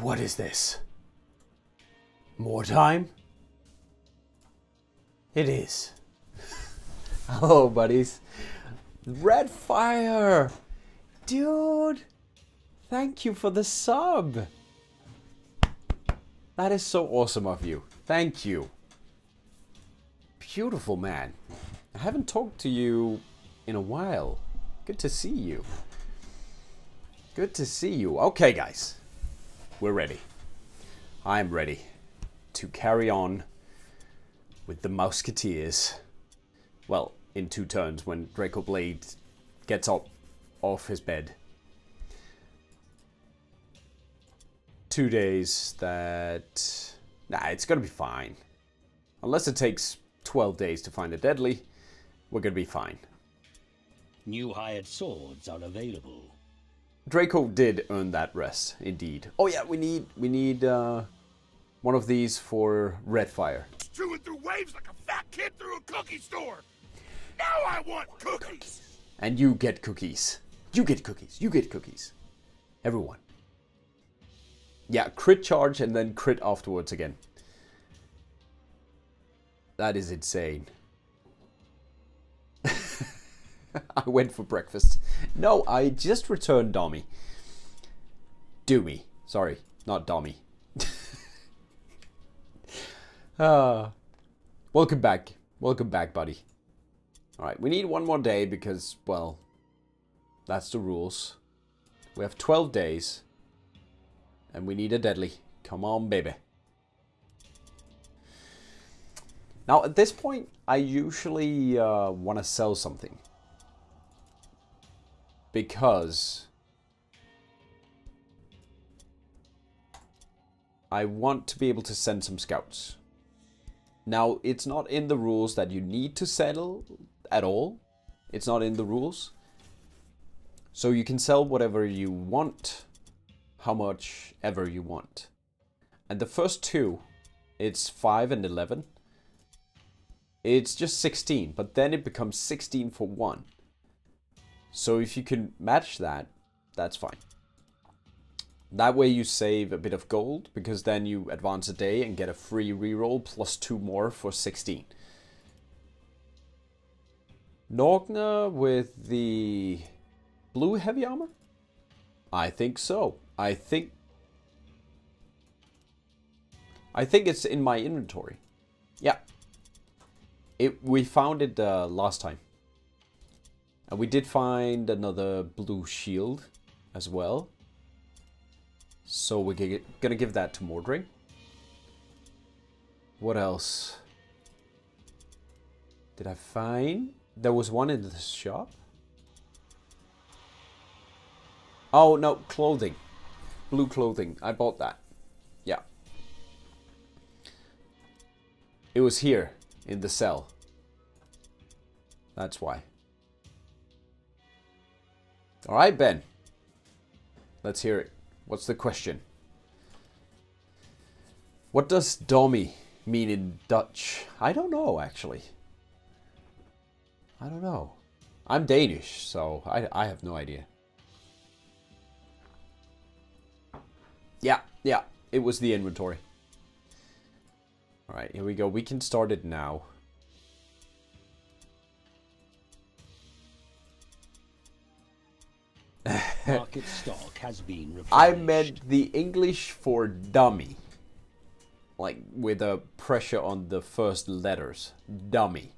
What is this? More time? It is. Hello, oh, buddies. Red Fire! Dude! Thank you for the sub! That is so awesome of you. Thank you. Beautiful man. I haven't talked to you in a while. Good to see you. Good to see you. Okay, guys. We're ready. I'm ready to carry on with the Musketeers. Well, in two turns when Draco Blade gets up off his bed. Two days that... Nah, it's gonna be fine. Unless it takes 12 days to find a deadly, we're gonna be fine. New hired swords are available. Draco did earn that rest, indeed. Oh yeah, we need we need uh, one of these for Redfire. Chewing through waves like a fat kid through a cookie store. Now I want cookies. And you get cookies. You get cookies. You get cookies. Everyone. Yeah, crit charge and then crit afterwards again. That is insane. I went for breakfast. No, I just returned Dommy. Doomy. Sorry, not Dommy. uh, welcome back. Welcome back, buddy. Alright, we need one more day because, well, that's the rules. We have 12 days. And we need a deadly. Come on, baby. Now, at this point, I usually uh, want to sell something because I want to be able to send some scouts. Now, it's not in the rules that you need to settle at all. It's not in the rules. So you can sell whatever you want, how much ever you want. And the first two, it's 5 and 11. It's just 16, but then it becomes 16 for 1. So if you can match that, that's fine. That way you save a bit of gold, because then you advance a day and get a free reroll plus two more for 16. Norgna with the blue heavy armor? I think so. I think... I think it's in my inventory. Yeah. It, we found it uh, last time. And we did find another blue shield as well. So we're gonna give that to Mordring. What else? Did I find? There was one in the shop. Oh, no, clothing. Blue clothing. I bought that. Yeah. It was here, in the cell. That's why. All right, Ben. Let's hear it. What's the question? What does Dommy mean in Dutch? I don't know, actually. I don't know. I'm Danish, so I, I have no idea. Yeah, yeah, it was the inventory. Alright, here we go. We can start it now. Market stock has been replenished. I meant the English for dummy. Like with a pressure on the first letters. Dummy.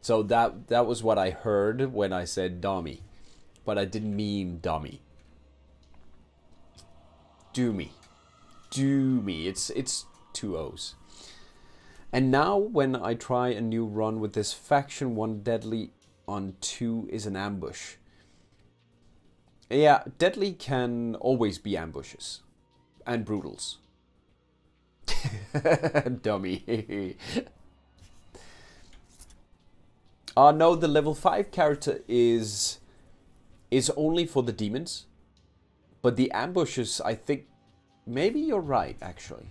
So that that was what I heard when I said dummy. But I didn't mean dummy. Do me. Do me. It's it's two O's. And now when I try a new run with this faction, one deadly on two is an ambush. Yeah, deadly can always be ambushes. And brutals. Dummy. uh, no, the level 5 character is is only for the demons. But the ambushes, I think, maybe you're right, actually.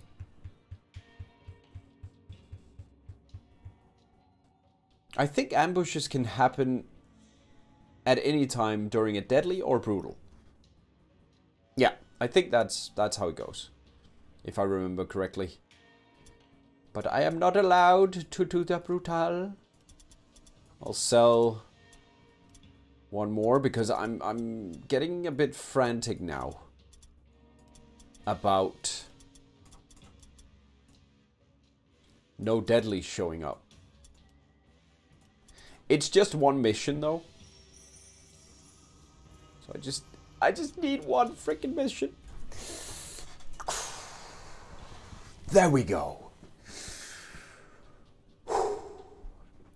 I think ambushes can happen at any time during a deadly or brutal. Yeah, I think that's that's how it goes. if I remember correctly. But I am not allowed to do the brutal. I'll sell one more because I'm I'm getting a bit frantic now about no deadly showing up. It's just one mission though. So I just I just need one freaking mission. There we go.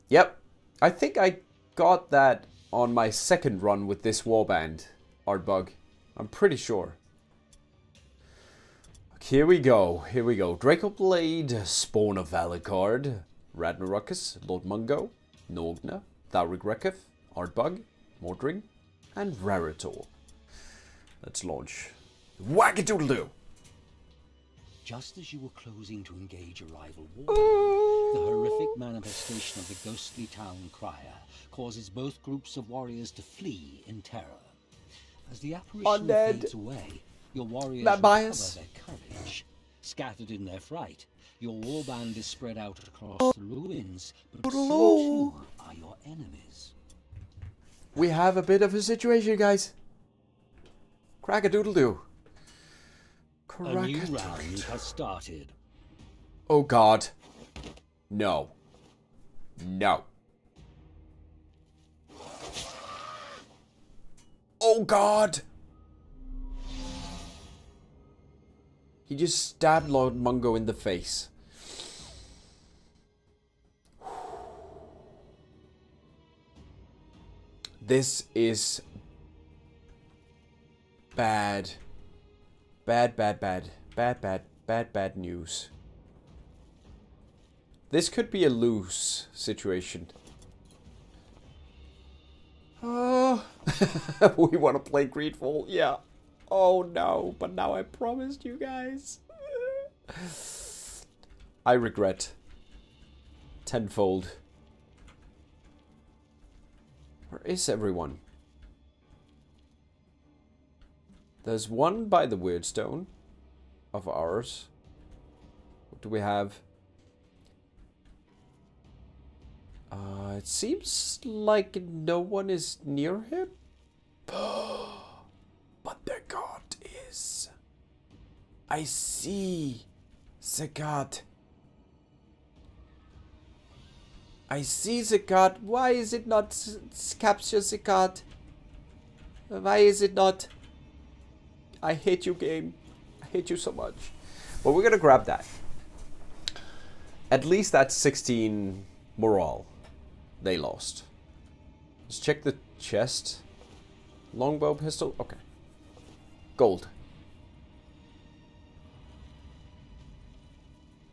Yep. I think I got that on my second run with this warband art bug. I'm pretty sure. Here we go, here we go. Draco Blade, Spawn of Alucard, Ragnarokus, Lord Mungo, Norgna, Thauric Reketh, Artbug, Mordring, and Raritor. Let's launch. Whack-a-doodle-doo! Just as you were closing to engage a rival war, the horrific manifestation of the ghostly town crier causes both groups of warriors to flee in terror. As the apparition Undead. fades away, your warriors That recover bias. their courage. Scattered in their fright, your warband is spread out across the ruins, but so too are your enemies. We have a bit of a situation, guys. Crack-a-doodle-doo. A new Crack-a-doodle. round has started. Oh god. No. No. Oh god! He just stabbed Lord Mungo in the face. This is bad. Bad, bad, bad. Bad, bad, bad, bad news. This could be a loose situation. Oh, we want to play Greedfall, yeah. Oh no, but now I promised you guys. I regret. Tenfold. Where is everyone? There's one by the Wyrdstone of ours. What do we have? Uh, it seems like no one is near him. but the god is. I see the god. I see the card. Why is it not capture the card? Why is it not? I hate you, game. I hate you so much. But we're gonna grab that. At least that's 16 morale they lost. Let's check the chest. Longbow pistol? Okay. Gold.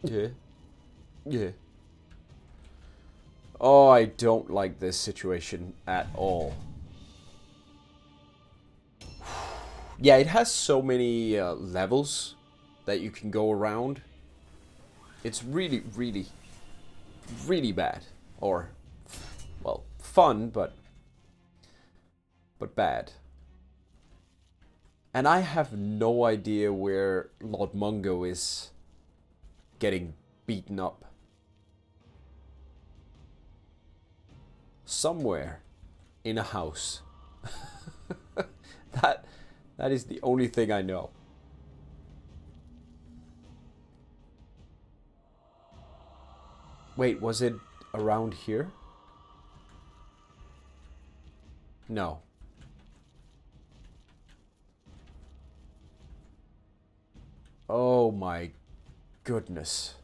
Yeah. Yeah. Oh, I don't like this situation at all. Yeah, it has so many uh, levels that you can go around. It's really, really, really bad. Or, well, fun, but, but bad. And I have no idea where Lord Mungo is getting beaten up. Somewhere in a house. that that is the only thing I know. Wait, was it around here? No. Oh my goodness.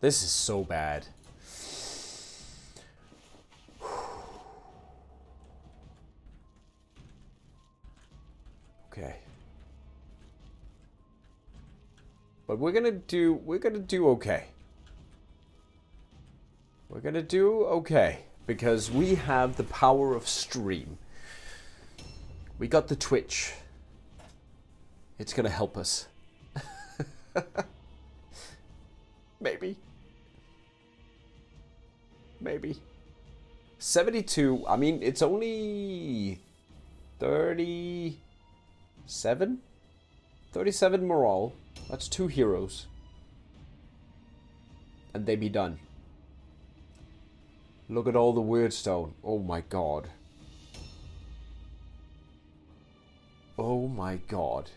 This is so bad. Okay. But we're gonna do we're gonna do okay. We're gonna do okay because we have the power of stream. We got the Twitch. It's gonna help us. Maybe. Maybe. 72. I mean, it's only 37? 37 morale. That's two heroes. And they be done. Look at all the wyrdstone. Oh my god. Oh my god.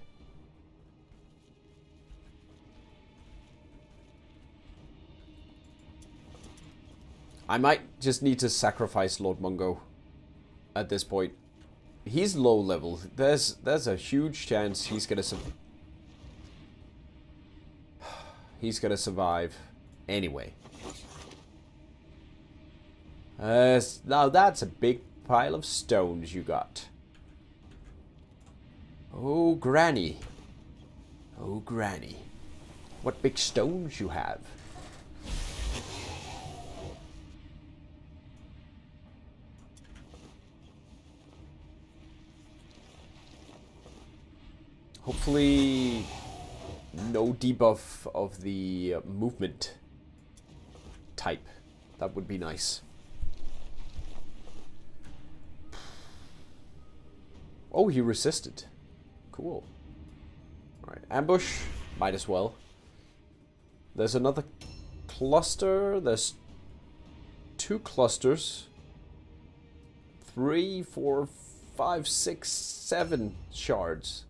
I might just need to sacrifice Lord Mungo at this point. He's low level. There's there's a huge chance he's gonna he's gonna survive anyway. Uh, now that's a big pile of stones you got. Oh, Granny. Oh, Granny. What big stones you have. Hopefully no debuff of the movement type. That would be nice. Oh, he resisted. Cool. Alright, ambush. Might as well. There's another cluster. There's two clusters. Three, four, five, six, seven shards.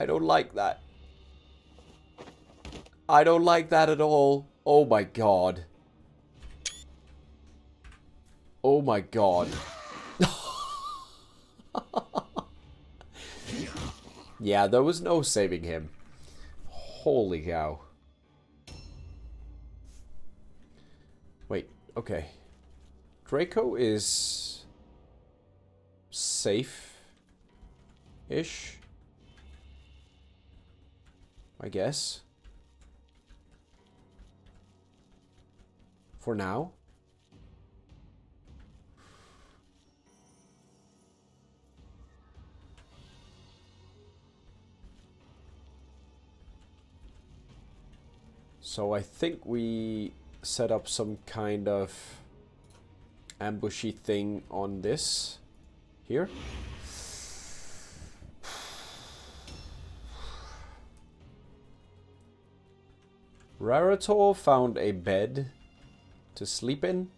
I don't like that. I don't like that at all. Oh my god. Oh my god. yeah, there was no saving him. Holy cow. Wait, okay. Draco is safe-ish. I guess. For now. So I think we set up some kind of ambushy thing on this here. Rarator found a bed to sleep in.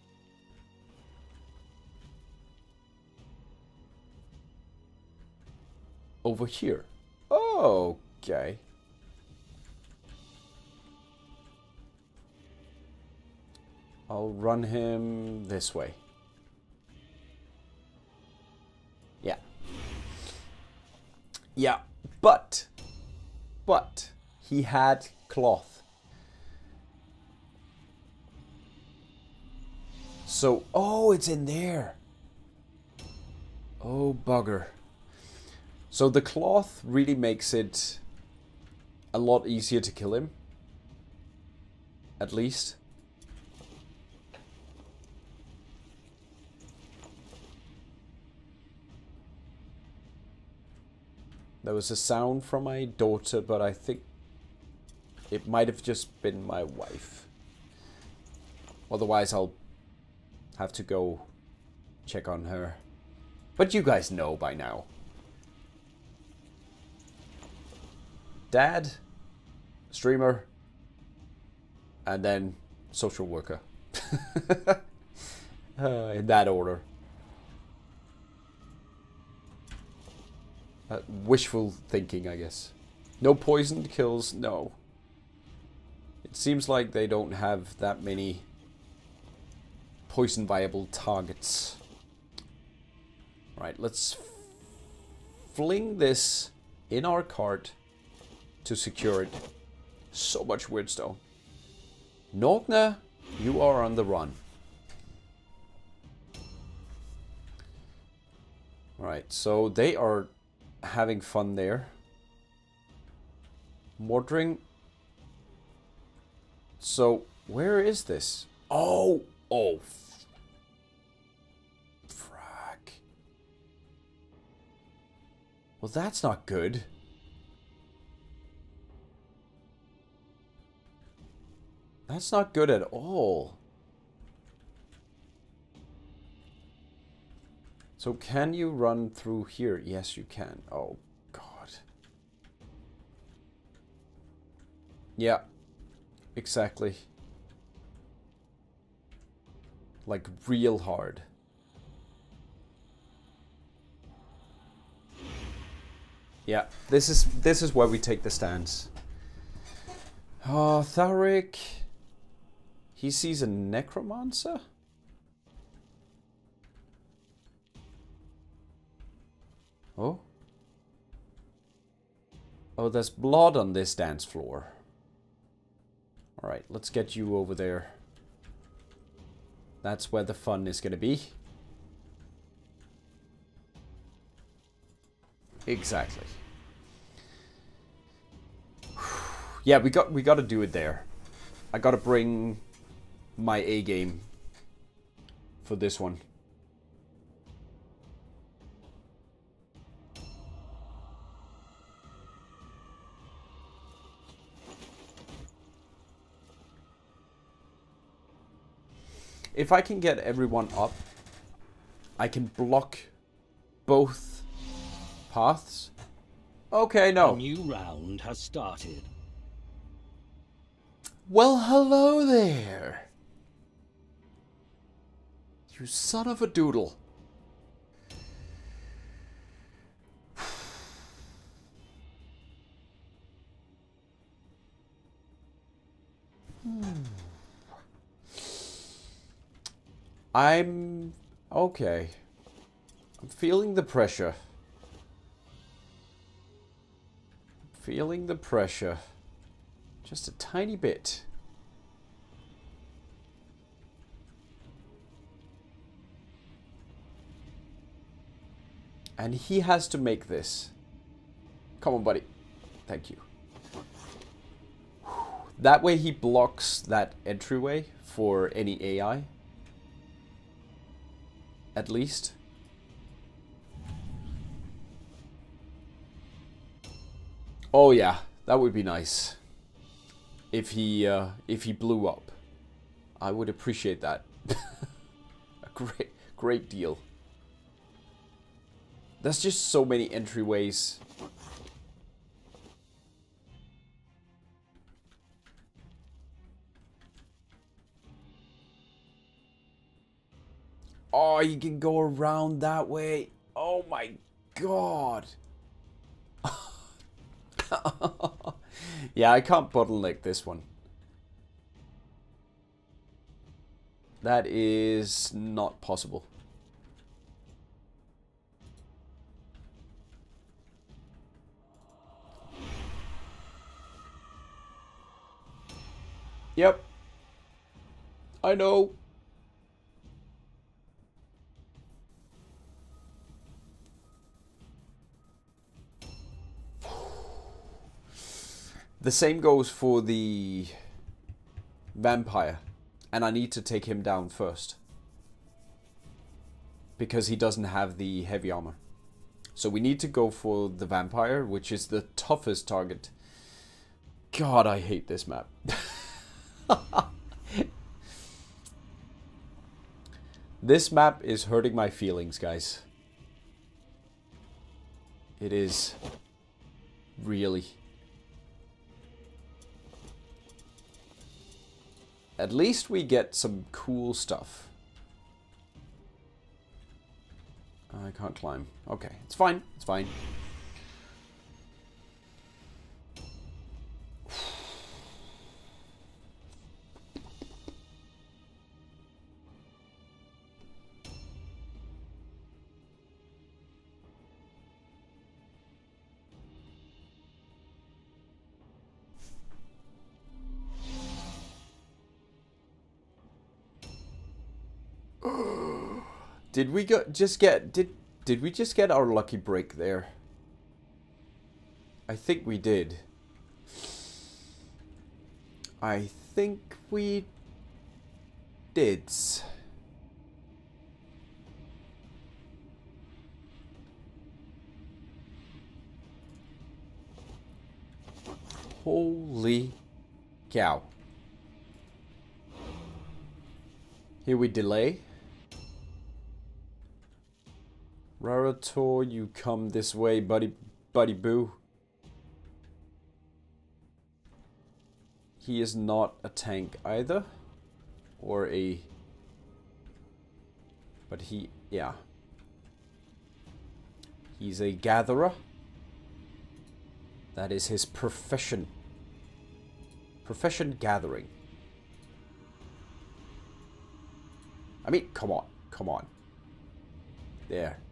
Over here. Okay. I'll run him this way. Yeah. Yeah, but, but, he had cloth. So, oh, it's in there. Oh, bugger. So the cloth really makes it a lot easier to kill him. At least. There was a sound from my daughter, but I think it might have just been my wife. Otherwise, I'll have to go check on her. But you guys know by now. Dad, streamer, and then social worker. uh, in that order. Uh, wishful thinking, I guess. No poisoned kills, no. It seems like they don't have that many poison viable targets. Right, let's fling this in our cart to secure it. So much wyrdstone. Norgna, you are on the run. Right, so they are having fun there. Mordring. So, where is this? Oh, oh, Well, that's not good. That's not good at all. So can you run through here? Yes, you can. Oh, God. Yeah, exactly. Like real hard. Yeah, this is this is where we take the stance. Ah, oh, Tharic. He sees a necromancer? Oh? Oh, there's blood on this dance floor. Alright, let's get you over there. That's where the fun is gonna be. Exactly. yeah, we got we got to do it there. I got to bring my A game for this one. If I can get everyone up, I can block both paths. Okay, A no. new round has started. Well, hello there. You son of a doodle. Hmm. I'm okay. I'm feeling the pressure. Feeling the pressure. Just a tiny bit. And he has to make this. Come on, buddy. Thank you. That way he blocks that entryway for any AI. At least. Oh yeah, that would be nice. If he uh, if he blew up, I would appreciate that. A great great deal. There's just so many entryways. Oh, you can go around that way. Oh my god. yeah, I can't bottleneck this one. That is not possible. Yep. I know. The same goes for the vampire. And I need to take him down first. Because he doesn't have the heavy armor. So we need to go for the vampire, which is the toughest target. God, I hate this map. this map is hurting my feelings, guys. It is. Really. At least we get some cool stuff. I can't climb. Okay, it's fine. It's fine. Did we go just get did did we just get our lucky break there? I think we did. I think we did. Holy cow. Here we delay. Rarator, you come this way, buddy, buddy boo. He is not a tank either. Or a... But he, yeah. He's a gatherer. That is his profession. Profession gathering. I mean, come on. Come on. There.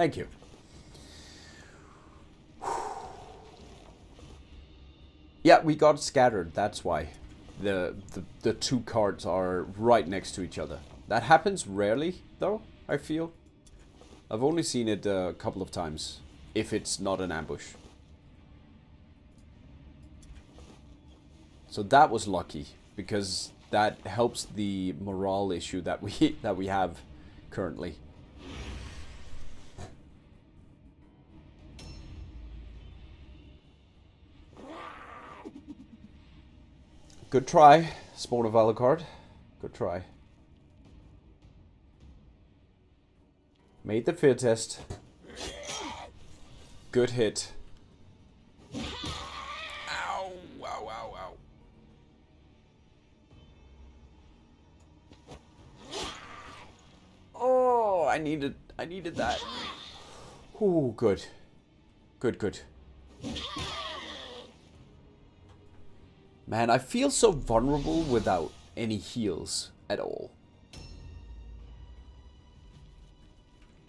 Thank you. Yeah, we got scattered. That's why. The, the, the two cards are right next to each other. That happens rarely, though, I feel. I've only seen it a couple of times. If it's not an ambush. So that was lucky. Because that helps the morale issue that we that we have currently. Good try, Spawn of Alucard. Good try. Made the fear test. Good hit. Ow, ow, ow, ow. Oh, I needed, I needed that. Oh, good. Good, good. Man, I feel so vulnerable without any heals at all.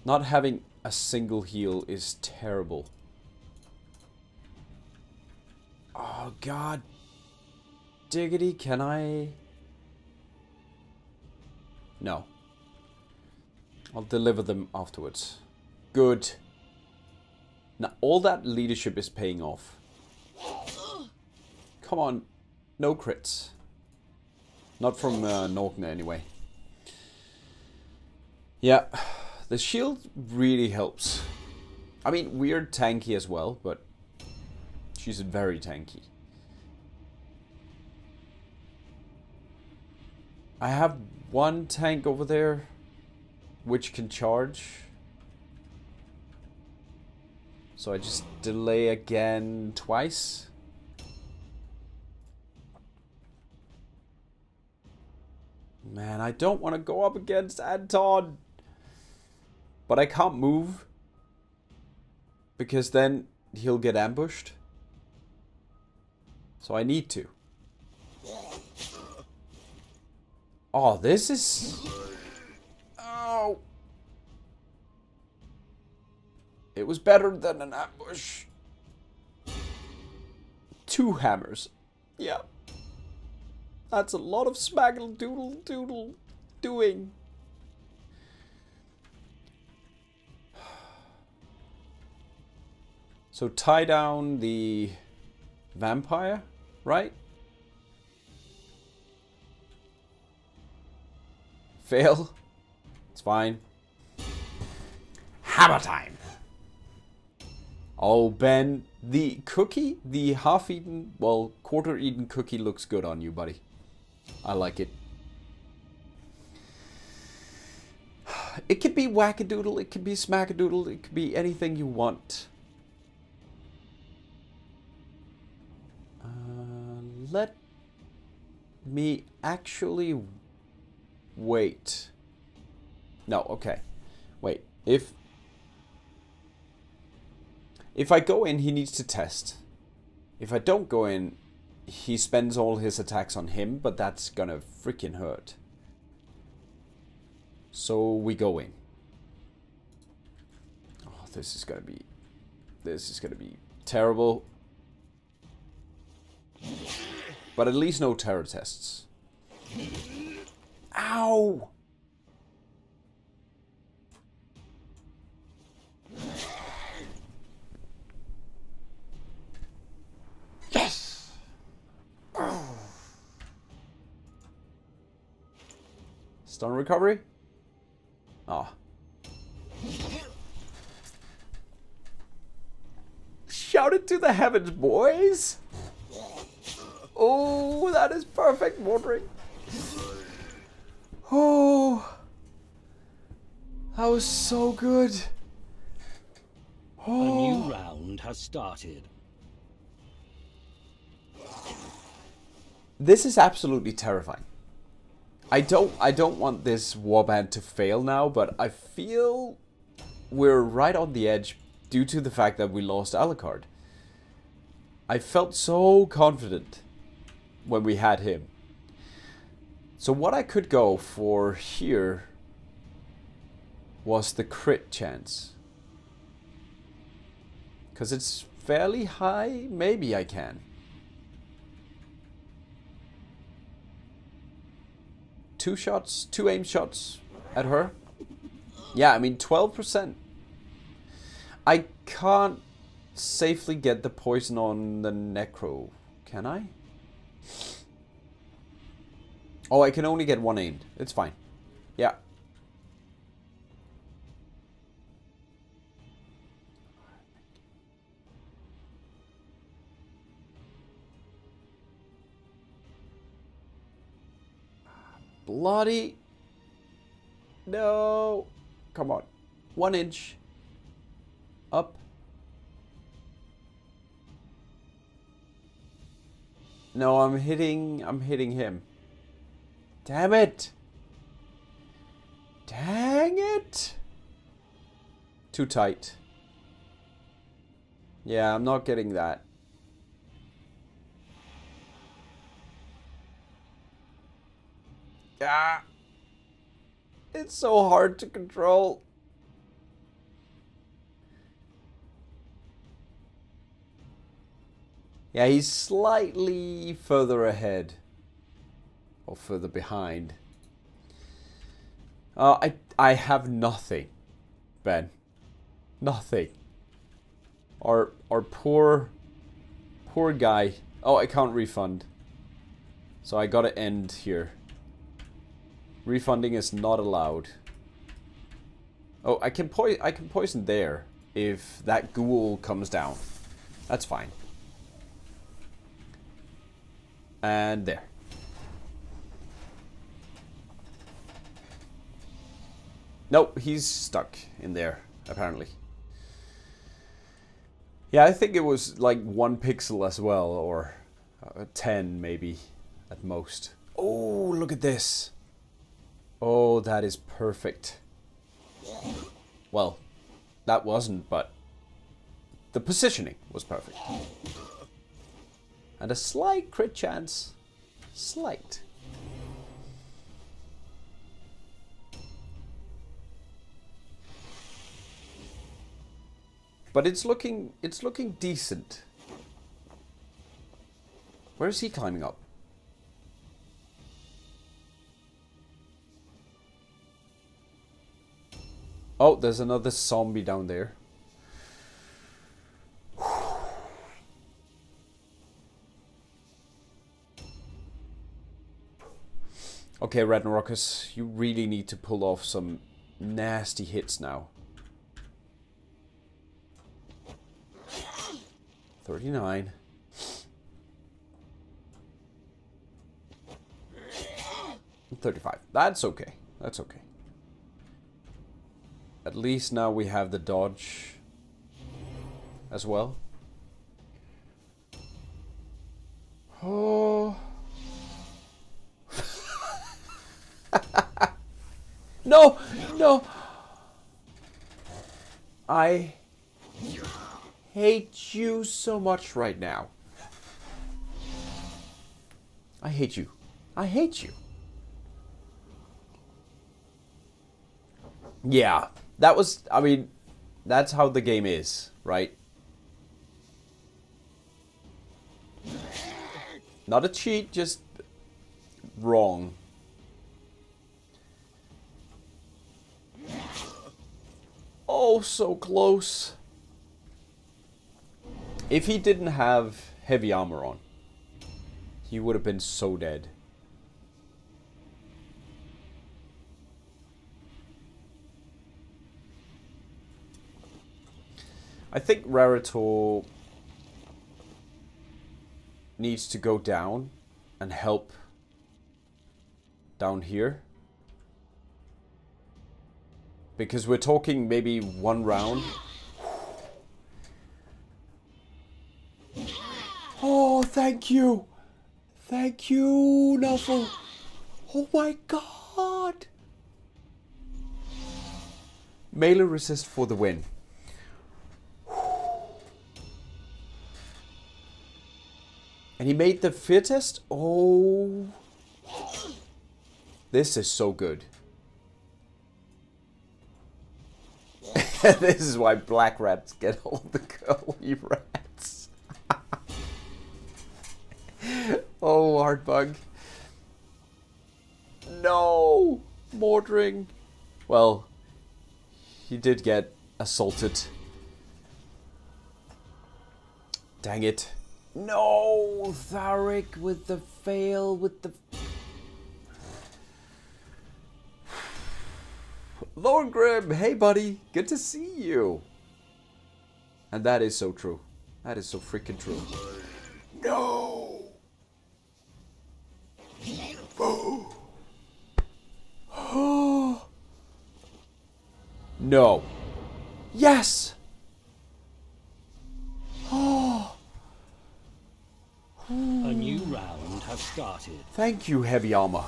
Not having a single heal is terrible. Oh, God. Diggity, can I... No. I'll deliver them afterwards. Good. Now, all that leadership is paying off. Come on. No crits. Not from uh, Norgna, anyway. Yeah. The shield really helps. I mean, we're tanky as well, but she's very tanky. I have one tank over there which can charge. So I just delay again twice. Man, I don't want to go up against Anton. But I can't move. Because then he'll get ambushed. So I need to. Oh, this is... Oh. It was better than an ambush. Two hammers. Yeah. That's a lot of smaggle doodle doodle doing. So tie down the vampire, right? Fail. It's fine. Hammer time. Oh, Ben, the cookie, the half-eaten, well, quarter-eaten cookie looks good on you, buddy. I like it. It could be wackadoodle, it could be smackadoodle, it could be anything you want. Uh, let me actually wait. No, okay. Wait. If if I go in, he needs to test. If I don't go in, he spends all his attacks on him, but that's gonna freaking hurt. So we go in. Oh, this is gonna be... This is gonna be terrible. But at least no terror tests. Ow! Stun recovery? Ah. Shout it to the heavens, boys! Oh, that is perfect, Mordring. Oh. That was so good. A new round has started. This is absolutely terrifying. I don't I don't want this warband to fail now, but I feel we're right on the edge due to the fact that we lost Alucard. I felt so confident when we had him. So what I could go for here was the crit chance. Because it's fairly high, maybe I can. Two shots, two aim shots at her. Yeah, I mean 12%. I can't safely get the poison on the Necro, can I? Oh, I can only get one aimed. It's fine. Yeah. Bloody. No. Come on. One inch. Up. No, I'm hitting, I'm hitting him. Damn it. Dang it. Too tight. Yeah, I'm not getting that. Ah. It's so hard to control. Yeah, he's slightly further ahead. Or further behind. Uh, I, I have nothing, Ben. Nothing. Our, our poor, poor guy. Oh, I can't refund. So I gotta end here. Refunding is not allowed. Oh, I can po I can poison there if that ghoul comes down. That's fine. And there. Nope, he's stuck in there, apparently. Yeah, I think it was like one pixel as well, or uh, 10 maybe, at most. Oh, look at this. Oh, that is perfect. Well, that wasn't, but the positioning was perfect. And a slight crit chance. Slight. But it's looking it's looking decent. Where is he climbing up? Oh, there's another zombie down there. Okay, Ragnarokus, you really need to pull off some nasty hits now. 39. Thirty-five. That's okay. That's okay. At least now we have the dodge as well. Oh. no, no. I hate you so much right now. I hate you. I hate you. Yeah, that was, I mean, that's how the game is, right? Not a cheat, just wrong. Oh, so close. If he didn't have heavy armor on, he would have been so dead. I think Rarator needs to go down and help down here. Because we're talking maybe one round. Oh, thank you. Thank you, Nuffle. Oh my god. Mailer resist for the win. And he made the fittest? Oh. This is so good. this is why black rats get all the curly rats. oh, hard Heartbug. No! Mordring. Well, he did get assaulted. Dang it. No! Tharic with the fail, with the... Lord Grim, hey buddy, good to see you. And that is so true. That is so freaking true. No! no. Yes! A new round has started. Thank you, Heavy Armor.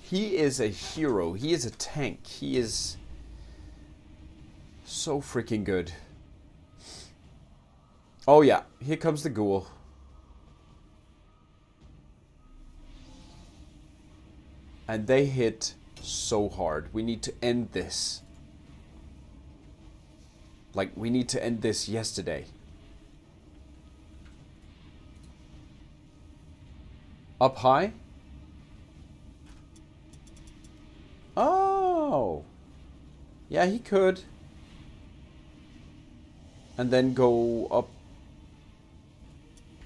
He is a hero. He is a tank. He is so freaking good. Oh yeah, here comes the ghoul. And they hit so hard. We need to end this. Like, we need to end this yesterday. Up high? Oh! Yeah, he could. And then go up.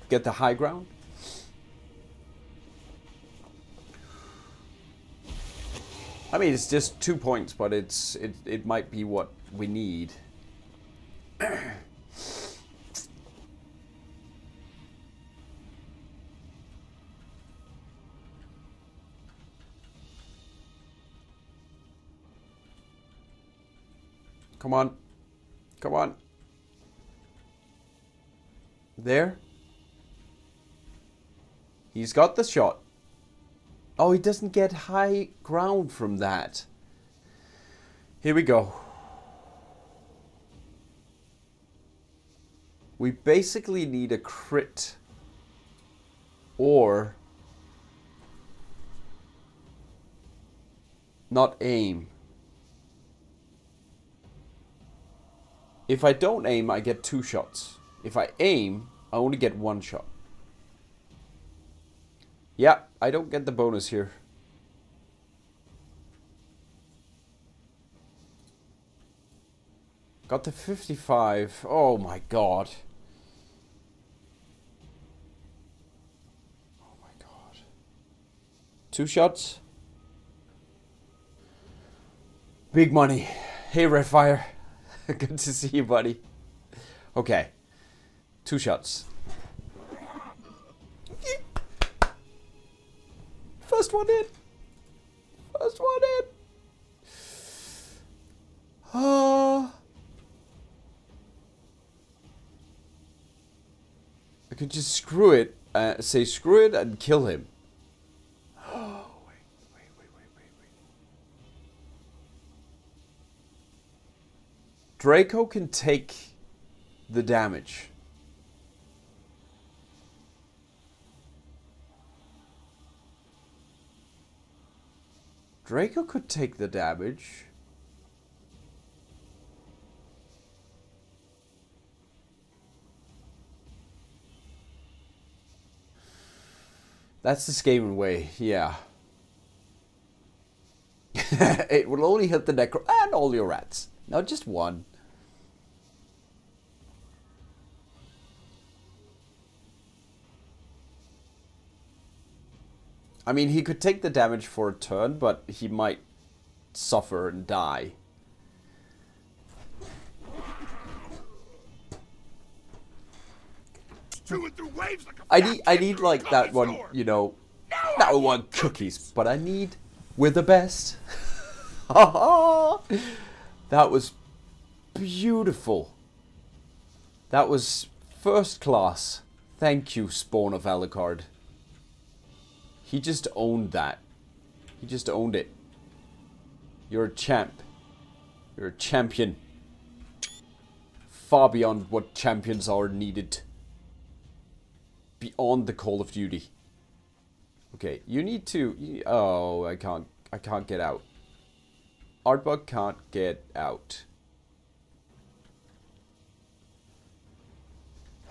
Get the high ground? I mean, it's just two points, but it's it, it might be what we need. Come on. Come on. There. He's got the shot. Oh, he doesn't get high ground from that. Here we go. We basically need a crit or not aim. If I don't aim, I get two shots. If I aim, I only get one shot. Yeah, I don't get the bonus here. Got the 55. Oh my god. Oh my god. Two shots. Big money. Hey, Redfire. Good to see you, buddy. Okay. Two shots. First one in. First one in. Ah. I could just screw it, uh, say screw it and kill him. Oh, wait, wait, wait, wait, wait, wait. Draco can take the damage. Draco could take the damage. That's the Skaven way, yeah. it will only hit the Necro and all your rats. Now just one. I mean, he could take the damage for a turn, but he might suffer and die. chewing through waves like a I need I need like that one, you know. Now Now I I want want cookies, but I need we're the best. that was beautiful. That was first class. Thank you, Spawn of Alucard. He just owned that. He just owned it. You're a champ. You're a champion. Far beyond what champions are needed. Beyond the Call of Duty. Okay, you need to. you- oh, I can't. I can't get out. Artbug can't get out.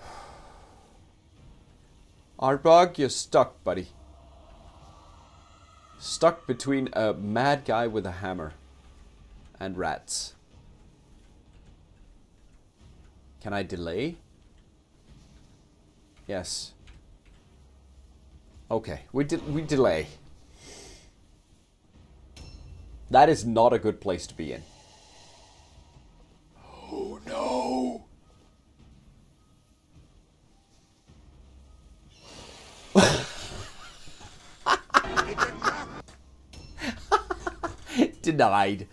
Artbug, you're stuck, buddy. Stuck between a mad guy with a hammer and rats. Can I delay? Yes. Okay, we did we delay. That is not a good place to be in. Oh no. Denied.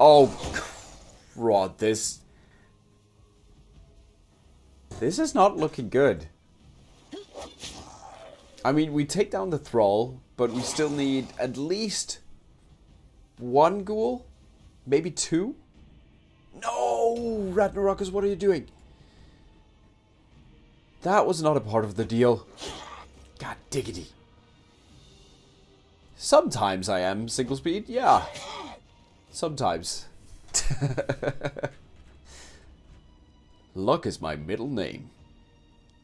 Oh, Rod, this. This is not looking good. I mean, we take down the thrall, but we still need at least one ghoul, maybe two. No, Ragnarokus, what are you doing? That was not a part of the deal. God diggity. Sometimes I am single speed, yeah. Sometimes. Luck is my middle name.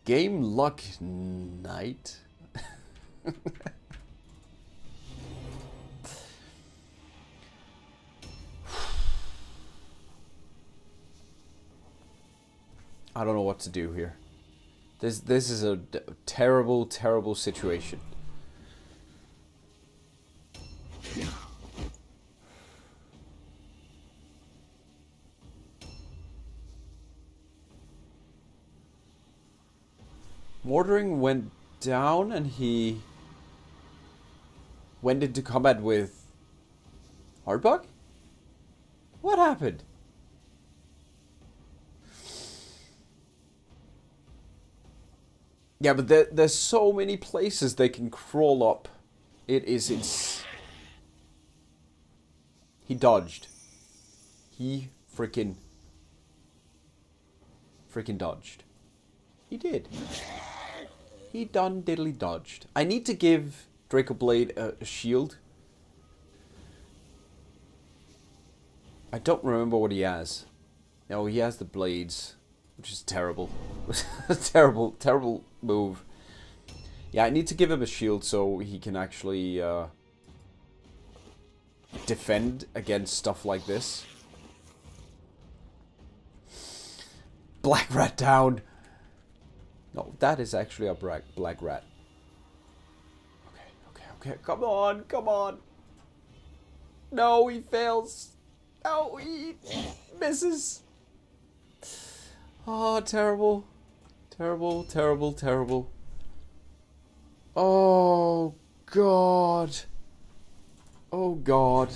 Game Luck Knight. I don't know what to do here. This this is a terrible, terrible situation. Mordring went down and he went into combat with Hardbug? What happened? Yeah, but there, there's so many places they can crawl up. It is ins- He dodged. He freaking freaking dodged. He did. He done diddly dodged. I need to give Draco Blade a, a shield. I don't remember what he has. No, he has the blades, which is terrible. terrible, terrible move. Yeah, I need to give him a shield so he can actually uh, defend against stuff like this. Black rat down. No, that is actually a black black rat. Okay, okay, okay. Come on, come on. No, he fails. No, he misses. Oh, terrible. Terrible, terrible, terrible. Oh, God. Oh, God.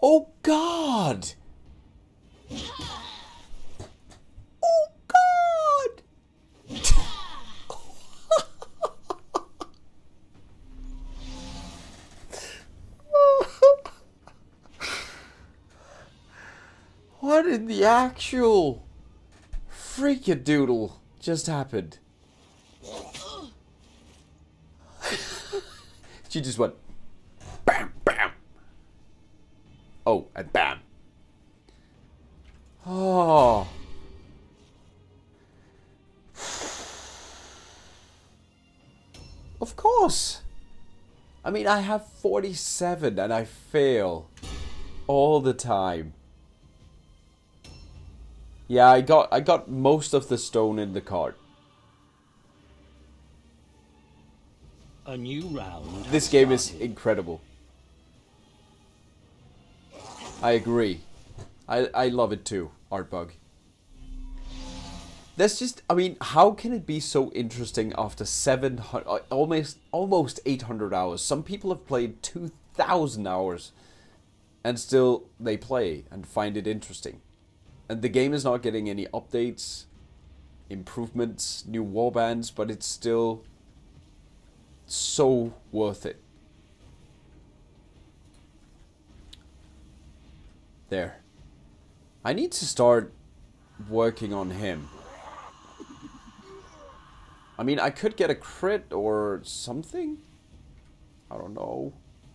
Oh, God. Oh, God. What in the actual freakadoodle just happened? she just went bam, bam. Oh, and bam. Oh. Of course. I mean, I have 47 and I fail all the time. Yeah, I got I got most of the stone in the cart. A new round. This game is incredible. I agree. I, I love it too, Artbug. That's just, I mean, how can it be so interesting after 700, uh, almost, almost 800 hours? Some people have played 2,000 hours and still they play and find it interesting. And the game is not getting any updates, improvements, new warbands, but it's still so worth it. There. I need to start working on him. I mean, I could get a crit or something. I don't know.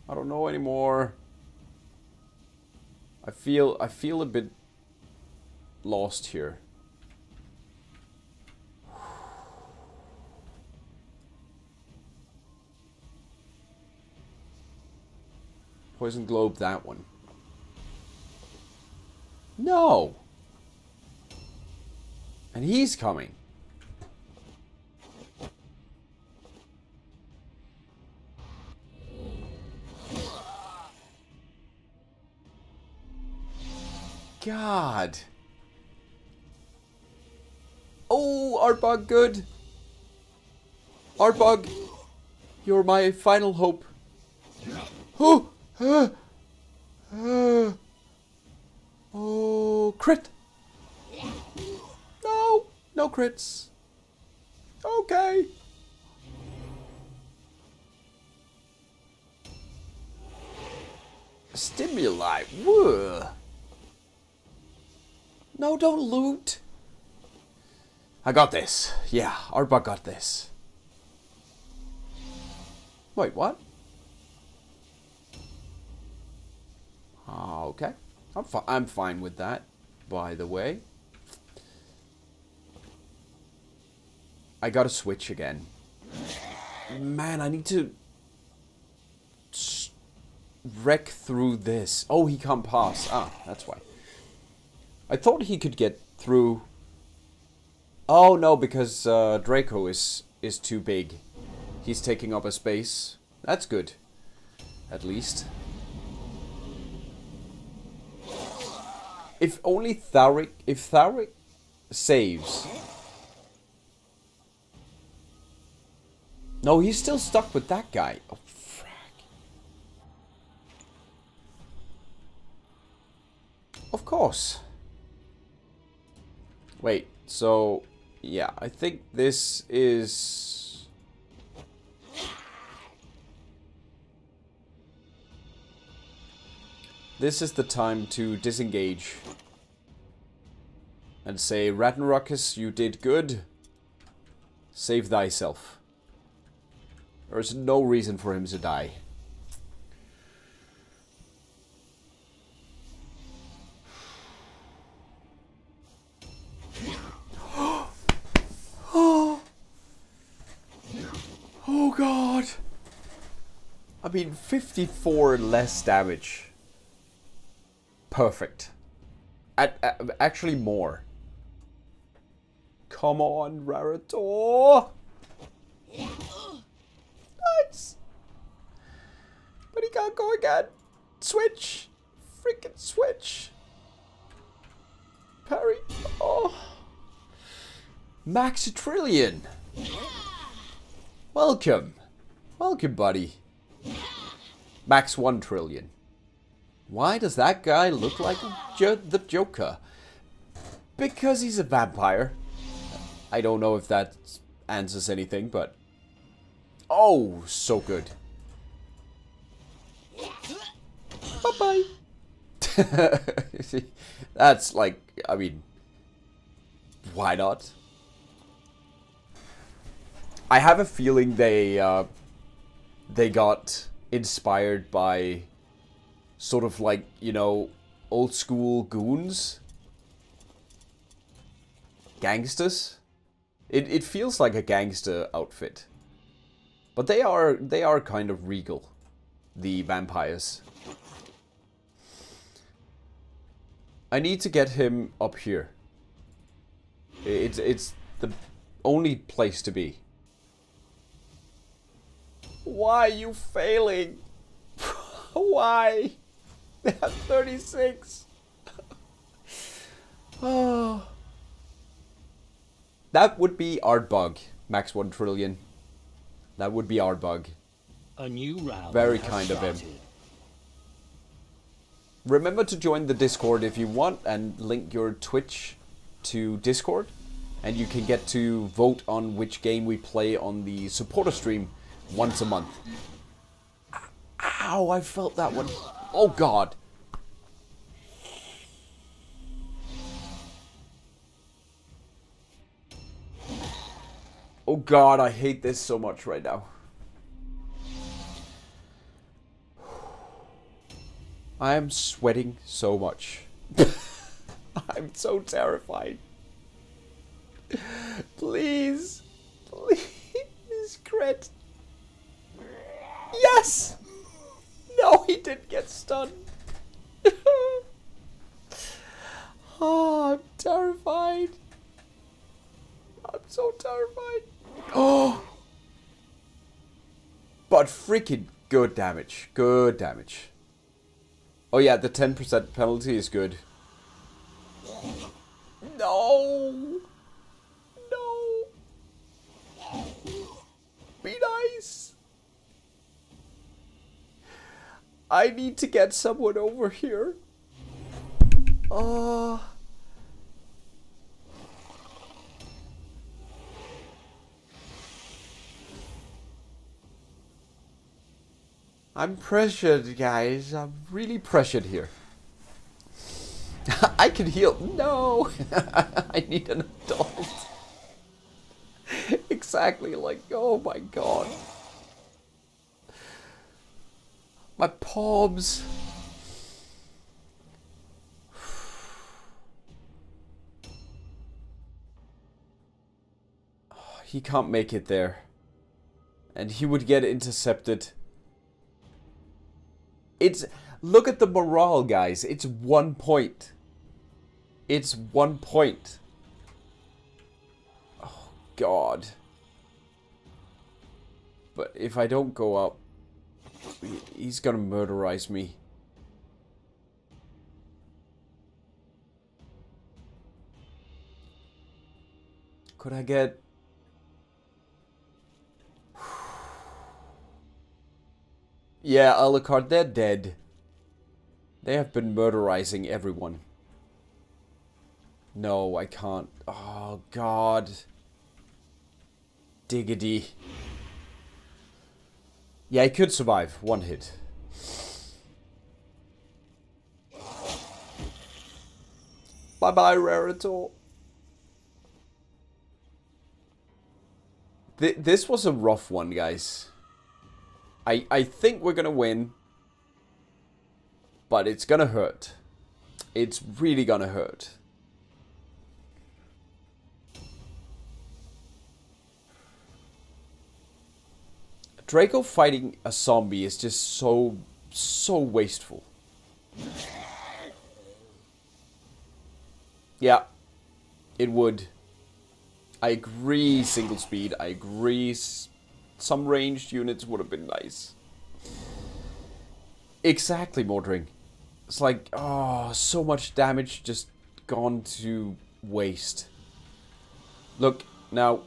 I don't know anymore. I feel I feel a bit lost here. Poison Globe, that one. No! And he's coming. God. Oh, Artbug, good. Artbug, you're my final hope. Oh, uh, uh, oh, crit. No, no crits. Okay. Stimuli. Whoa. No, don't loot. I got this. Yeah, Artbug got this. Wait, what? Ah, okay. I'm, fi I'm fine with that, by the way. I gotta switch again. Man, I need to wreck through this. Oh, he can't pass. Ah, that's why. I thought he could get through. Oh no, because uh, Draco is is too big. He's taking up a space. That's good. At least. If only Tharic... If Tharic saves... No, he's still stuck with that guy. Oh, frack. Of course. Wait, so... Yeah, I think this is... This is the time to disengage. And say, Rattenruckus, you did good. Save thyself. There's no reason for him to die. oh. oh god. I mean, 54 less damage. Perfect. At, at, actually more. Come on, Raritor! Nice! But he can't go again. Switch! Freaking switch! Parry! Oh! Max a trillion! Welcome! Welcome, buddy. Max one trillion. Why does that guy look like jo the Joker? Because he's a vampire. I don't know if that answers anything, but... Oh, so good. Bye-bye. That's like, I mean, why not? I have a feeling they, uh, they got inspired by sort of like, you know, old school goons. Gangsters. It, it feels like a gangster outfit. But they are they are kind of regal, the vampires. I need to get him up here. It's it's the only place to be. Why are you failing? Why? They have 36. Oh. That would be our bug, Max 1 trillion. That would be our bug. A new round. Very kind of him. Remember to join the Discord if you want and link your Twitch to Discord. And you can get to vote on which game we play on the supporter stream once a month. Ow, I felt that one. Oh god. Oh god, I hate this so much right now. I am sweating so much. I'm so terrified. Please. Please, Crit. Yes! No, he didn't get stunned. oh, I'm terrified. I'm so terrified. Oh! But freaking good damage. Good damage. Oh yeah, the 10% penalty is good. No! No! Be nice! I need to get someone over here. Oh. I'm pressured, guys. I'm really pressured here. I can heal. No! I need an adult. exactly like, oh my god. My palms. He can't make it there. And he would get intercepted. It's look at the morale, guys. It's one point. It's one point. Oh God. But if I don't go up, he's gonna murderize me. Could I get? Yeah, Alucard, they're dead. They have been murderizing everyone. No, I can't. Oh, God. Diggity. Yeah, he could survive. One hit. Bye-bye, Raritor. Th this was a rough one, guys. I, I think we're gonna win. But it's gonna hurt. It's really gonna hurt. Draco fighting a zombie is just so, so wasteful. Yeah, it would. I agree, single speed. I agree, some ranged units would have been nice. Exactly, Mordring. It's like, oh, so much damage just gone to waste. Look, now,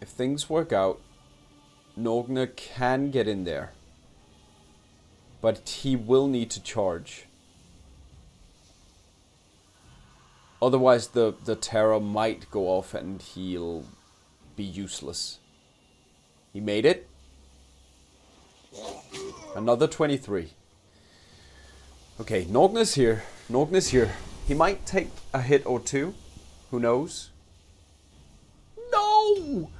if things work out, Norgna can get in there. But he will need to charge. Otherwise, the, the terror might go off and he'll be useless. He made it. Another 23. Okay, Norgna's here. Norgna's here. He might take a hit or two. Who knows? No!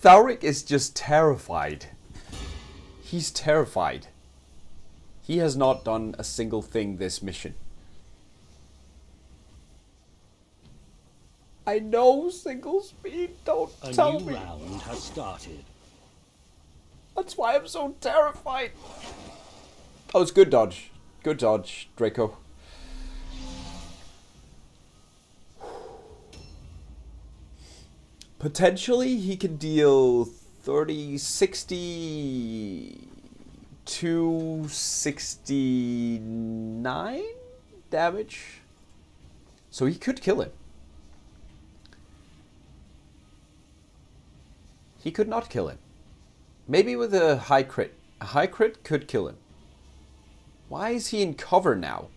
Tharic is just terrified. He's terrified. He has not done a single thing this mission. I know single speed, don't A tell new me. round has started. That's why I'm so terrified. Oh, it's good dodge. Good dodge, Draco. Potentially, he can deal 30, 60 to 69? damage. So he could kill him. He could not kill him. Maybe with a high crit. A high crit could kill him. Why is he in cover now?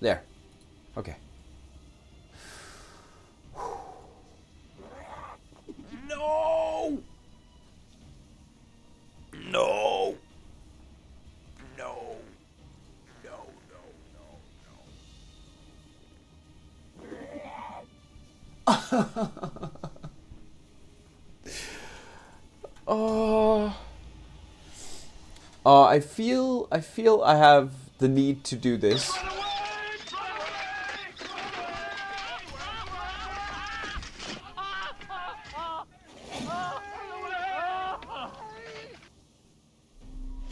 There. Okay. No! No! No! No, no, no, Uh, uh, I feel I feel I have the need to do this.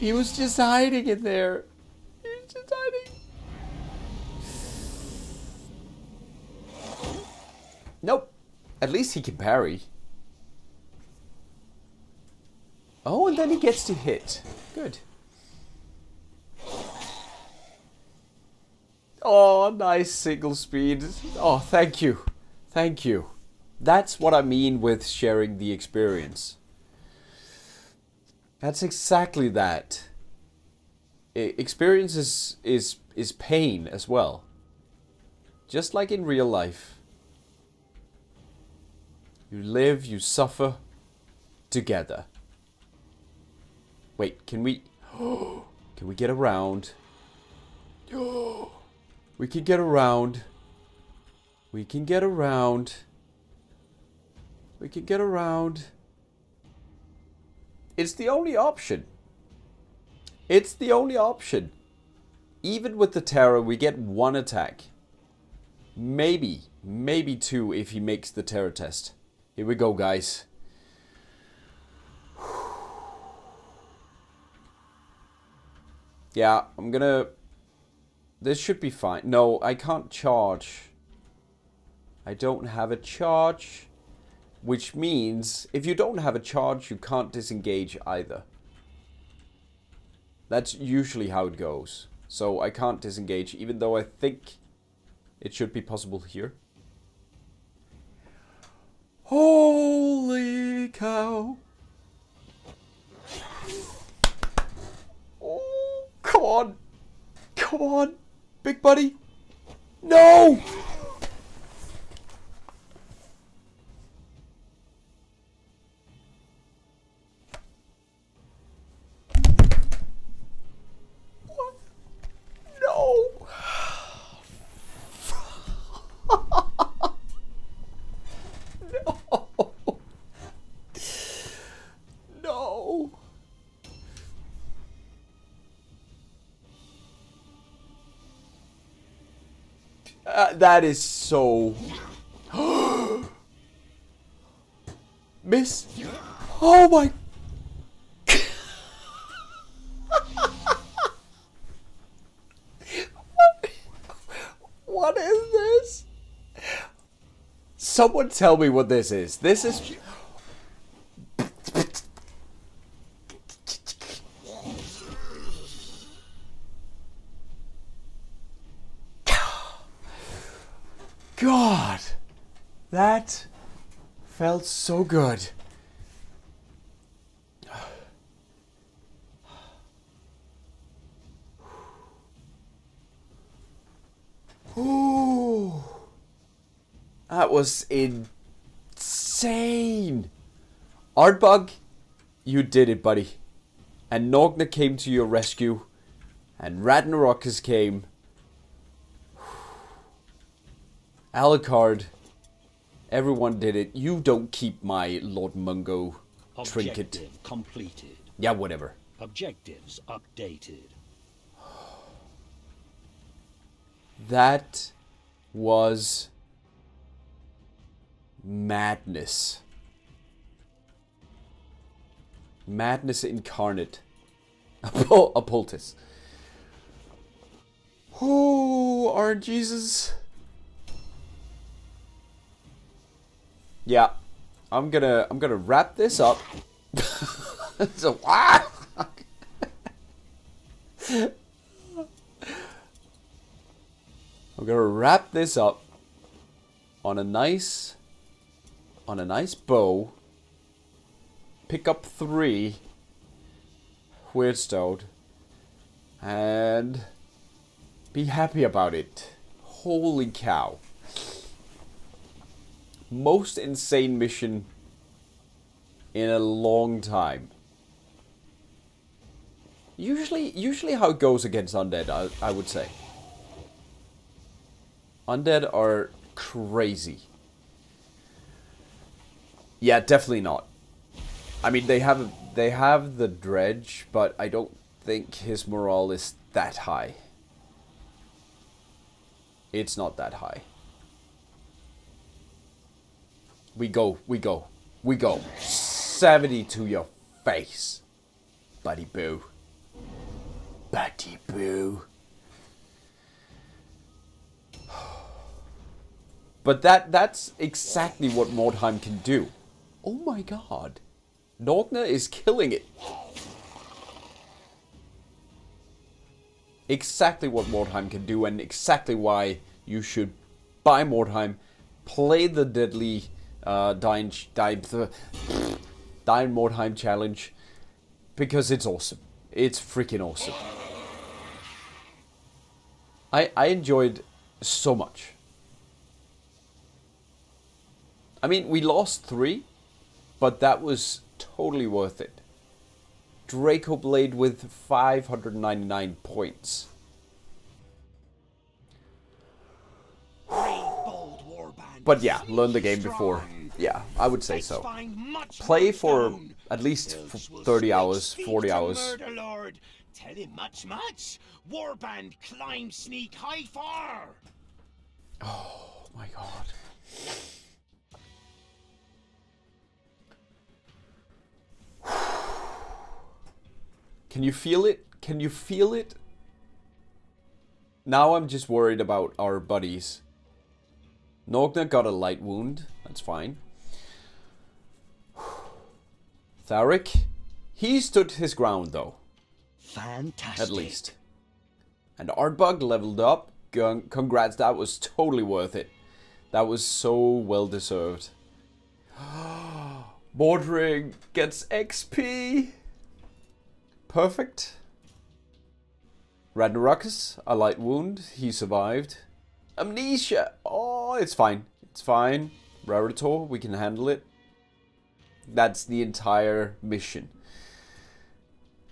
He was just hiding in there. He was just hiding. Nope. At least he can parry. Oh, and then he gets to hit. Good. Oh, nice single speed. Oh, thank you. Thank you. That's what I mean with sharing the experience. That's exactly that. Experience is, is, is pain as well. Just like in real life. You live, you suffer together. Wait, can we... Can we get around? We can get around. We can get around. We can get around. It's the only option. It's the only option. Even with the terror, we get one attack. Maybe, maybe two if he makes the terror test. Here we go, guys. Yeah, I'm gonna... This should be fine. No, I can't charge. I don't have a charge. Which means, if you don't have a charge, you can't disengage either. That's usually how it goes. So I can't disengage, even though I think it should be possible here. Holy cow. Oh, come on. Come on, big buddy. No! That is so. Miss. Oh my. what is this? Someone tell me what this is. This is. God, that felt so good. Ooh, that was insane. Artbug, you did it, buddy. And Norgna came to your rescue, and Ragnarokus came. Alucard, everyone did it. You don't keep my Lord Mungo trinket. Objective completed. Yeah, whatever. Objectives updated. That was madness. Madness incarnate. Apol- a poultice. Oh, our Jesus. Yeah, I'm gonna I'm gonna wrap this up. so, ah! I'm gonna wrap this up on a nice on a nice bow. Pick up three Wyrdstone and be happy about it. Holy cow. Most insane mission in a long time. Usually, usually how it goes against undead, I, I would say. Undead are crazy. Yeah, definitely not. I mean, they have they have the dredge, but I don't think his morale is that high. It's not that high. We go, we go, we go. 70 to your face, buddy boo. Buddy boo. But that that's exactly what Mordheim can do. Oh my god. Norgna is killing it. Exactly what Mordheim can do and exactly why you should buy Mordheim, play the deadly uh, Dine, Dine, Mordheim challenge because it's awesome. It's freaking awesome. I, I enjoyed so much. I mean, we lost three, but that was totally worth it. Draco Blade with 599 points. But yeah, learn the game before. Yeah, I would say so. Play for at least 30 hours, 40 hours. Tell him much, much. Warband climb sneak high far. Oh my god. Can you feel it? Can you feel it? Now I'm just worried about our buddies. Norgna got a light wound. That's fine. Tharic, he stood his ground though. Fantastic. At least. And Ardbug leveled up. Congrats, that was totally worth it. That was so well deserved. Mordring gets XP. Perfect. Ragnarokus, a light wound. He survived. Amnesia. Oh, it's fine. It's fine. Raritor, we can handle it. That's the entire mission.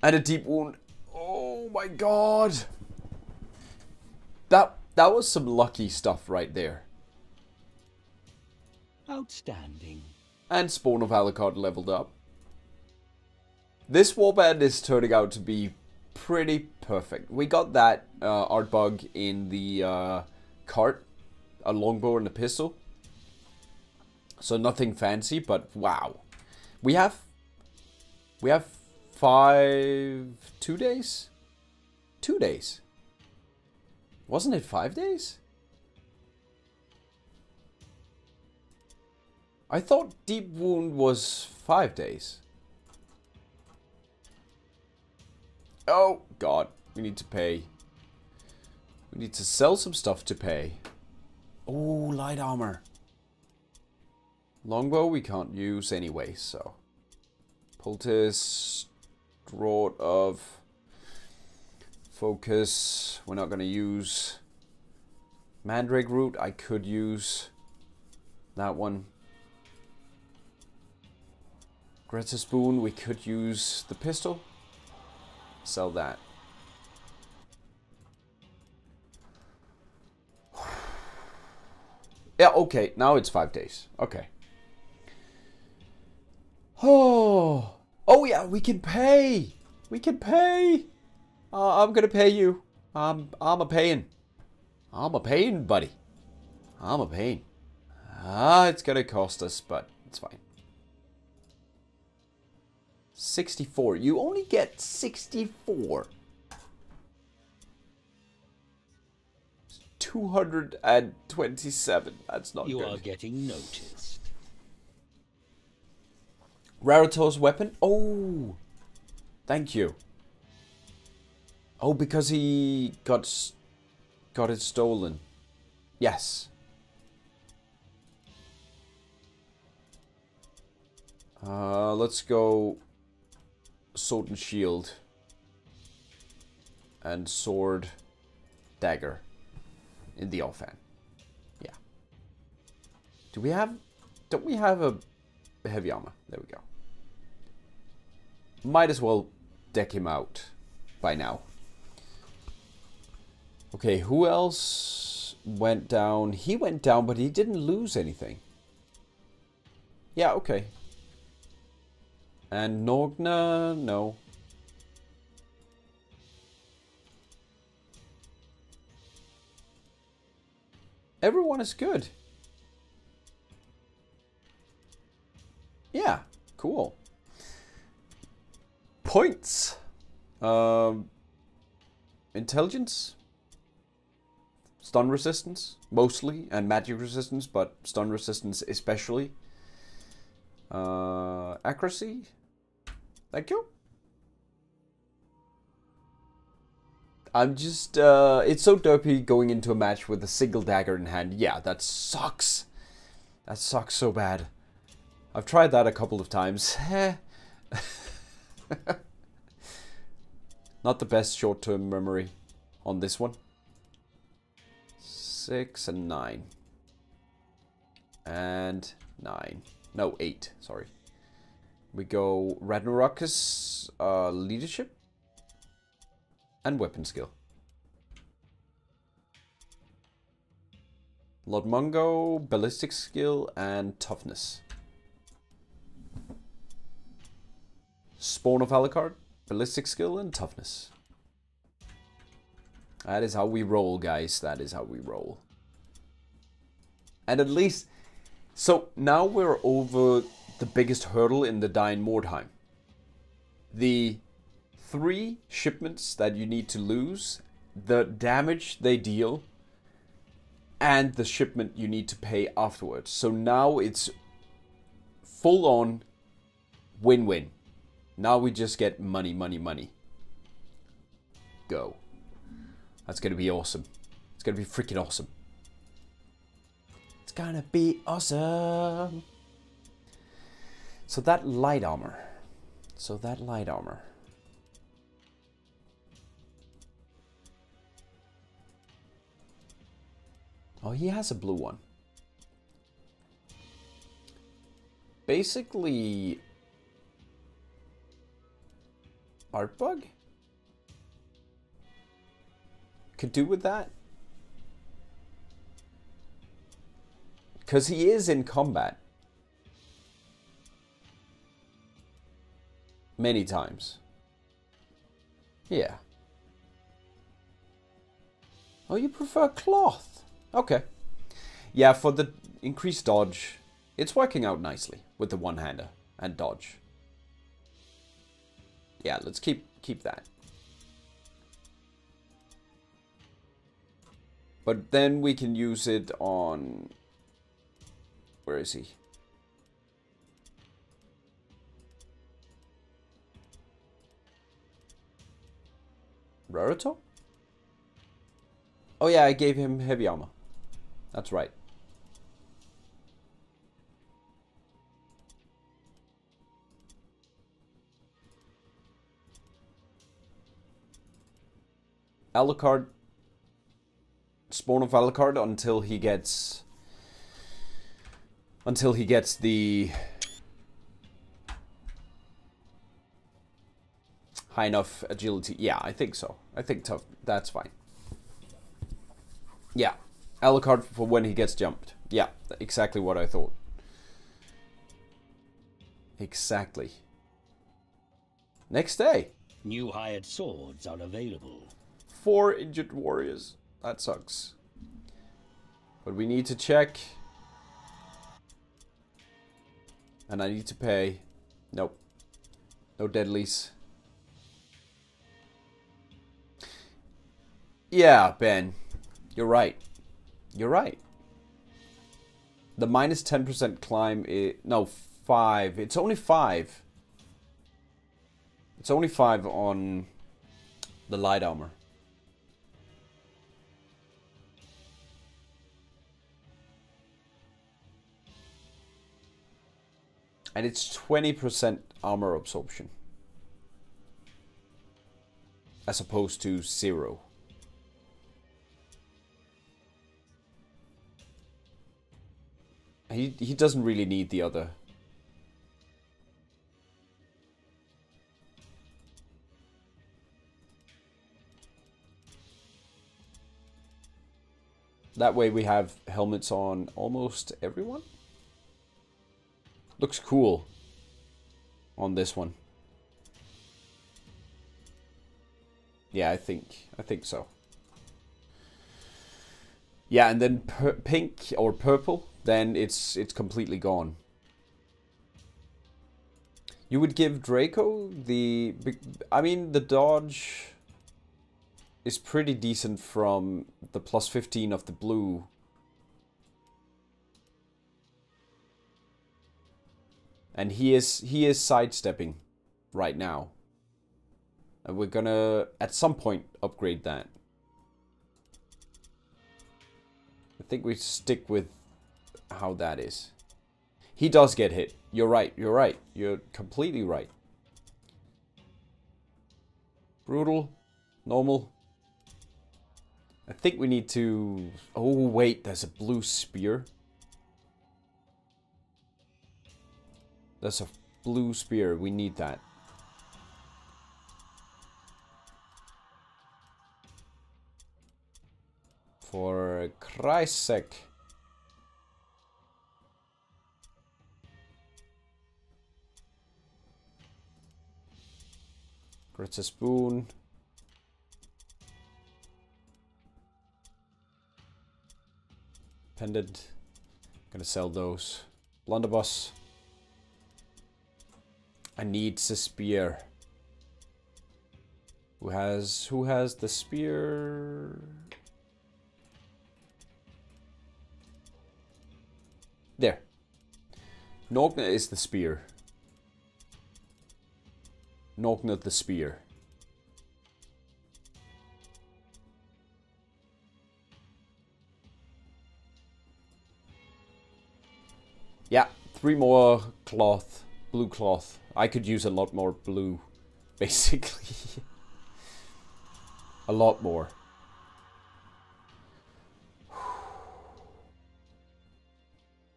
And a deep wound. Oh my god. That that was some lucky stuff right there. Outstanding. And Spawn of Alucard leveled up. This warband is turning out to be pretty perfect. We got that uh, art bug in the uh, cart, a longbow and a pistol. So nothing fancy, but wow. We have we have five two days? Two days. Wasn't it five days? I thought Deep Wound was five days. Oh, God. We need to pay. We need to sell some stuff to pay. Oh, light armor. Longbow we can't use anyway, so. Poultice. Draught of. Focus. We're not going to use. Mandrake root. I could use that one. Greta spoon. We could use the pistol. Sell that. Yeah, okay. Now it's five days. Okay. Oh. Oh, yeah, we can pay. We can pay. Uh, I'm to pay you. I'm, I'm a paying. I'm a paying, buddy. I'm a paying. Ah, it's to cost us, but it's fine. 64. You only get 64. 227. That's not you good. are getting noticed. Raritor's weapon? Oh! Thank you. Oh, because he got got it stolen. Yes. Uh, let's go sword and shield and sword dagger in the offhand. Yeah. Do we have don't we have a heavy armor? There we go. Might as well deck him out by now. Okay, who else went down? He went down, but he didn't lose anything. Yeah, okay. And Norgna, no. Everyone is good. Yeah, cool. Points. Um, intelligence. Stun resistance, mostly, and magic resistance, but stun resistance especially. Uh, accuracy. Thank you. I'm just, uh, it's so dopey going into a match with a single dagger in hand. Yeah, that sucks. That sucks so bad. I've tried that a couple of times. Not the best short-term memory on this one. Six and nine. And nine. No, eight, sorry. We go Ragnarokus uh, leadership and weapon skill. Lord Mungo, ballistic skill and toughness. Spawn of Alucard, ballistic skill and toughness. That is how we roll, guys. That is how we roll. And at least, so now we're over the biggest hurdle in the D.I.E in Mordheim. The three shipments that you need to lose, the damage they deal, and the shipment you need to pay afterwards. So now it's full on win win. Now we just get money, money, money. Go. That's gonna be awesome. It's gonna be freaking awesome. It's gonna be awesome. So that light armor. So that light armor. Oh, he has a blue one. Basically, art bug could do with that. Because he is in combat. Many times. Yeah. Oh, you prefer cloth? Okay. Yeah, for the increased dodge, it's working out nicely with the one-hander and dodge. Yeah, let's keep keep that. But then we can use it on... Where is he? Raritor? Oh yeah, I gave him heavy armor. That's right. Alucard, spawn of Alucard until he gets until he gets the high enough agility. Yeah, I think so. I think tough. That's fine. Yeah, Alucard for when he gets jumped. Yeah, exactly what I thought. Exactly. Next day. New hired swords are available. Four injured warriors. That sucks. But we need to check. And I need to pay. Nope. No deadlies. Yeah, Ben. You're right. You're right. The minus 10% climb is... No, 5. It's only 5. It's only 5 on The light armor. And it's 20% armor absorption. As opposed to zero. He, he doesn't really need the other. That way we have helmets on almost everyone. Looks cool on this one. Yeah, I think I think so. Yeah, and then pink or purple, then it's it's completely gone. You would give Draco the I mean the dodge is pretty decent from the plus 15 of the blue And he is he is sidestepping right now. And we're gonna at some point upgrade that. Think we stick with how that is. He does get hit. You're right, you're right. You're completely right. Brutal. Normal. I think we need to... Oh, wait, there's a blue spear. That's a blue spear. We need that. For Christ's sake. It's a spoon. Pendant. Gonna sell those. Blunderbuss. I need the spear. Who has who has the spear? There. Norgna is the spear. Norgna the spear. Yeah, three more cloth, blue cloth. I could use a lot more blue, basically. a lot more.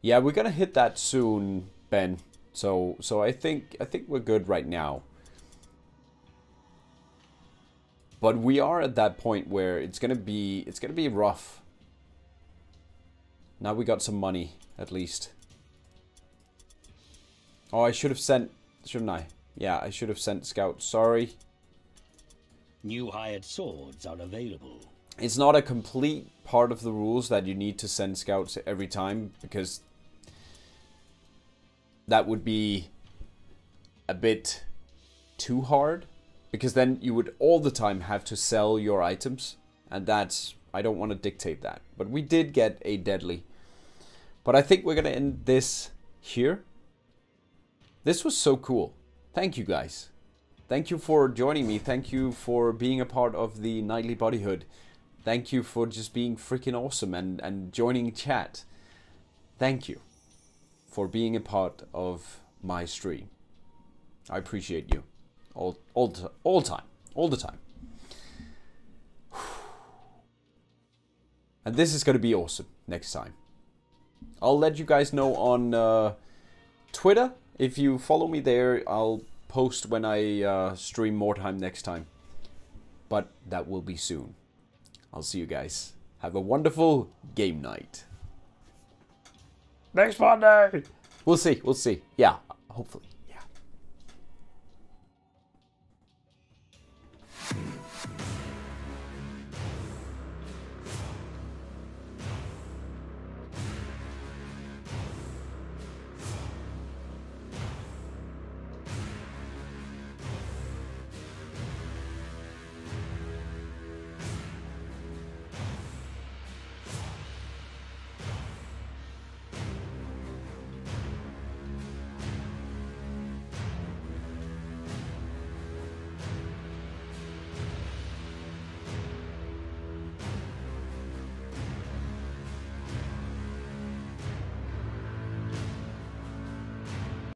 Yeah, we're gonna hit that soon, Ben. So, so I think I think we're good right now. But we are at that point where it's gonna be it's gonna be rough. Now we got some money, at least. Oh, I should have sent Shouldn't I? Yeah, I should have sent scouts. Sorry. New hired swords are available. It's not a complete part of the rules that you need to send scouts every time because that would be a bit too hard because then you would all the time have to sell your items and that's I don't want to dictate that. But we did get a deadly. But I think we're going to end this here. This was so cool. Thank you guys. Thank you for joining me. Thank you for being a part of the kNightly Buddyhood. Thank you for just being freaking awesome and, and joining chat. Thank you for being a part of my stream. I appreciate you. All, all, all time. All the time. And this is going to be awesome next time. I'll let you guys know on uh, Twitter if you follow me there, I'll post when I uh, stream more time next time. But that will be soon. I'll see you guys. Have a wonderful game night. Next Monday! We'll see, we'll see. Yeah, hopefully.